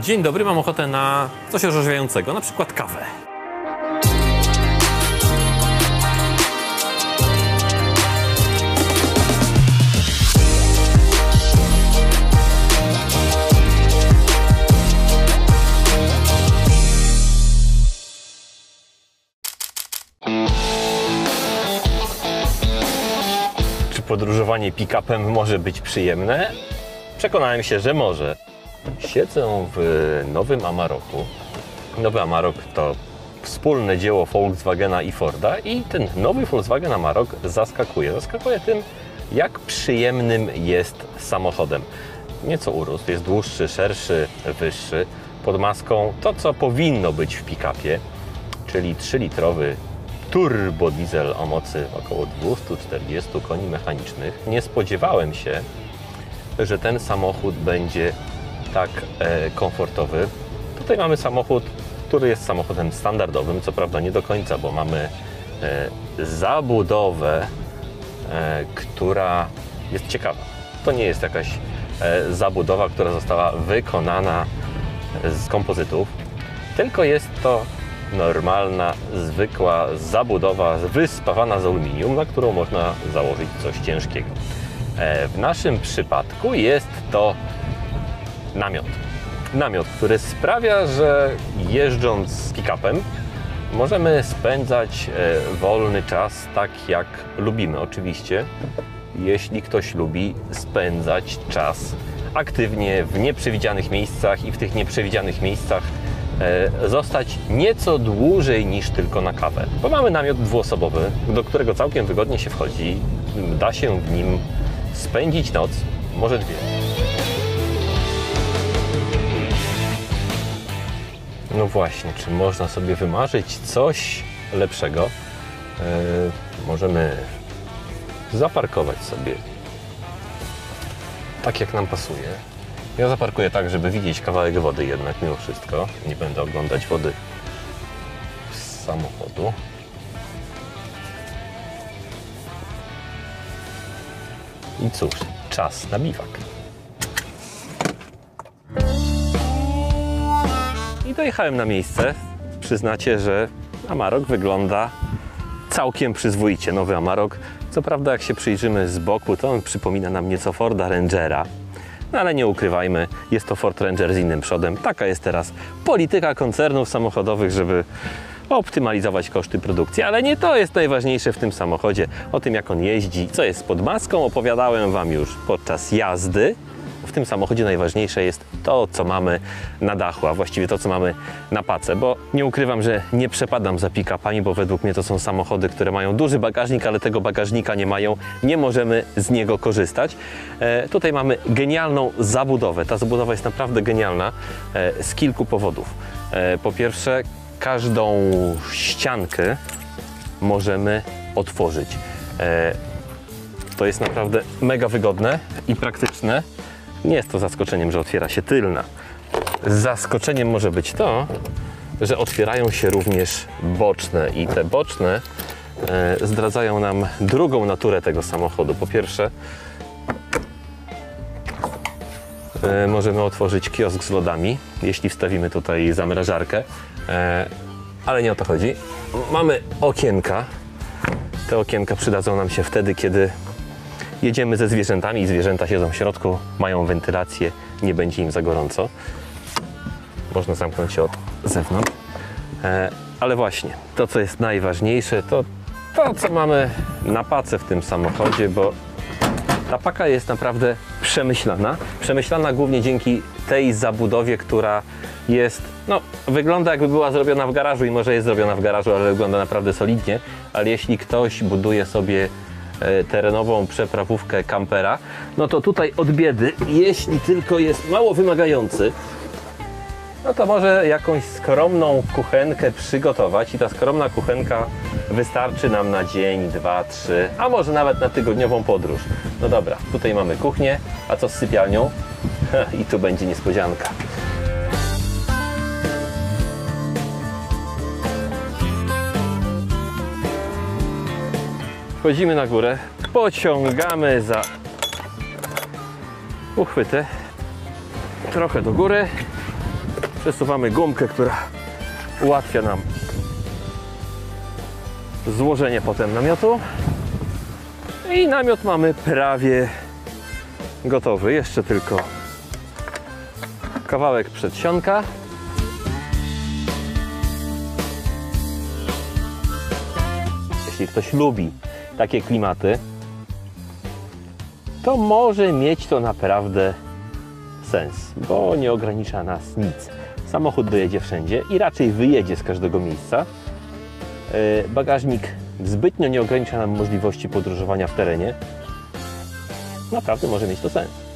Dzień dobry, mam ochotę na coś orzeźwiającego, na przykład kawę. Czy podróżowanie pick-upem może być przyjemne? Przekonałem się, że może. Siedzę w nowym Amaroku. Nowy Amarok to wspólne dzieło Volkswagena i Forda i ten nowy Volkswagen Amarok zaskakuje. Zaskakuje tym, jak przyjemnym jest samochodem. Nieco urósł, jest dłuższy, szerszy, wyższy. Pod maską to, co powinno być w pick-upie, czyli 3-litrowy turbodiesel o mocy około 240 koni mechanicznych. Nie spodziewałem się, że ten samochód będzie tak e, komfortowy. Tutaj mamy samochód, który jest samochodem standardowym, co prawda nie do końca, bo mamy e, zabudowę, e, która jest ciekawa. To nie jest jakaś e, zabudowa, która została wykonana z kompozytów, tylko jest to normalna, zwykła zabudowa wyspawana z aluminium, na którą można założyć coś ciężkiego. E, W naszym przypadku jest to namiot. Namiot, który sprawia, że jeżdżąc z pick-upem możemy spędzać e, wolny czas tak jak lubimy. Oczywiście, jeśli ktoś lubi spędzać czas aktywnie w nieprzewidzianych miejscach i w tych nieprzewidzianych miejscach e, zostać nieco dłużej niż tylko na kawę. Bo mamy namiot dwuosobowy, do którego całkiem wygodnie się wchodzi. Da się w nim spędzić noc, może dwie. No właśnie, czy można sobie wymarzyć coś lepszego? E, możemy zaparkować sobie tak, jak nam pasuje. Ja zaparkuję tak, żeby widzieć kawałek wody jednak mimo wszystko. Nie będę oglądać wody z samochodu. I cóż, czas na biwak. I dojechałem na miejsce. Przyznacie, że Amarok wygląda całkiem przyzwoicie. Nowy Amarok. Co prawda, jak się przyjrzymy z boku, to on przypomina nam nieco Forda Rangera. No ale nie ukrywajmy, jest to Ford Ranger z innym przodem. Taka jest teraz polityka koncernów samochodowych, żeby optymalizować koszty produkcji. Ale nie to jest najważniejsze w tym samochodzie. O tym, jak on jeździ, co jest pod maską, opowiadałem Wam już podczas jazdy. W tym samochodzie najważniejsze jest to, co mamy na dachu, a właściwie to, co mamy na pace, bo nie ukrywam, że nie przepadam za pick-upami, bo według mnie to są samochody, które mają duży bagażnik, ale tego bagażnika nie mają, nie możemy z niego korzystać. E, tutaj mamy genialną zabudowę. Ta zabudowa jest naprawdę genialna e, z kilku powodów. E, po pierwsze, każdą ściankę możemy otworzyć. E, to jest naprawdę mega wygodne i praktyczne. Nie jest to zaskoczeniem, że otwiera się tylna. Zaskoczeniem może być to, że otwierają się również boczne i te boczne e, zdradzają nam drugą naturę tego samochodu. Po pierwsze, e, możemy otworzyć kiosk z lodami, jeśli wstawimy tutaj zamrażarkę, e, ale nie o to chodzi. Mamy okienka. Te okienka przydadzą nam się wtedy, kiedy jedziemy ze zwierzętami zwierzęta siedzą w środku, mają wentylację, nie będzie im za gorąco. Można zamknąć się od zewnątrz. E, ale właśnie, to co jest najważniejsze, to to co mamy na pace w tym samochodzie, bo ta paka jest naprawdę przemyślana. Przemyślana głównie dzięki tej zabudowie, która jest, no, wygląda jakby była zrobiona w garażu i może jest zrobiona w garażu, ale wygląda naprawdę solidnie. Ale jeśli ktoś buduje sobie terenową przeprawówkę kampera, no to tutaj od biedy, jeśli tylko jest mało wymagający, no to może jakąś skromną kuchenkę przygotować i ta skromna kuchenka wystarczy nam na dzień, dwa, trzy, a może nawet na tygodniową podróż. No dobra, tutaj mamy kuchnię, a co z sypialnią? I tu będzie niespodzianka. Wchodzimy na górę, pociągamy za uchwyty, trochę do góry Przesuwamy gumkę, która ułatwia nam złożenie potem namiotu. I namiot mamy prawie gotowy. Jeszcze tylko kawałek przedsionka. Jeśli ktoś lubi takie klimaty, to może mieć to naprawdę sens, bo nie ogranicza nas nic. Samochód dojedzie wszędzie i raczej wyjedzie z każdego miejsca. Yy, Bagażnik zbytnio nie ogranicza nam możliwości podróżowania w terenie. Naprawdę może mieć to sens.